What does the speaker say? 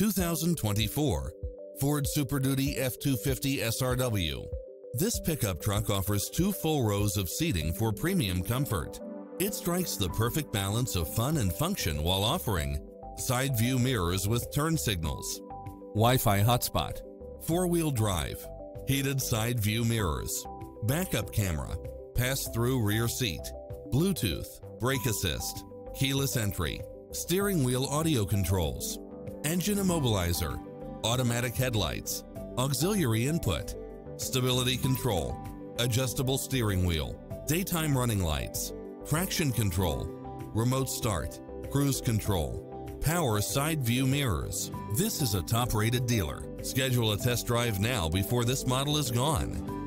2024 Ford Super Duty F250 SRW. This pickup truck offers two full rows of seating for premium comfort. It strikes the perfect balance of fun and function while offering side view mirrors with turn signals, Wi-Fi hotspot, four-wheel drive, heated side view mirrors, backup camera, pass-through rear seat, Bluetooth, brake assist, keyless entry, steering wheel audio controls, engine immobilizer, automatic headlights, auxiliary input, stability control, adjustable steering wheel, daytime running lights, traction control, remote start, cruise control, power side view mirrors. This is a top rated dealer. Schedule a test drive now before this model is gone.